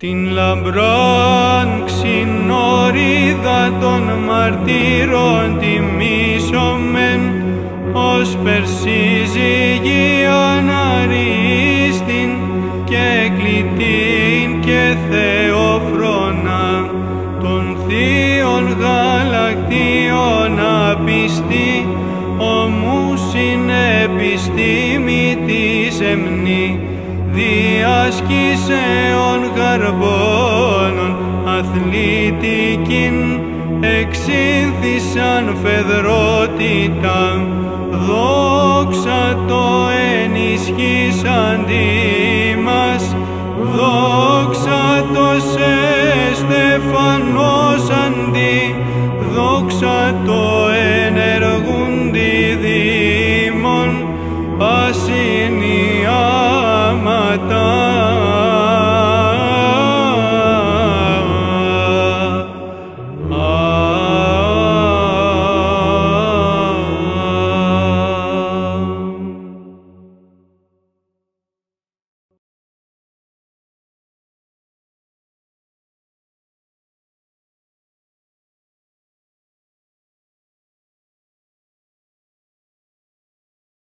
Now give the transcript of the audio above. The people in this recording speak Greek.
Την λαμπρόν ξινόριδα των μαρτύρων τιμήσομεν, ως περσίζυγη αναρίστην και κλητήν και θεοφρόνα των θείων γαλακτίων απιστή, ομού συνεπιστήμη της εμνή, διασκήσεων καρπόνων αθλητικήν εξήνθησαν φεδρότητα δόξα το ενισχύσαντι μας δόξα το σε στεφανώσαντι δόξα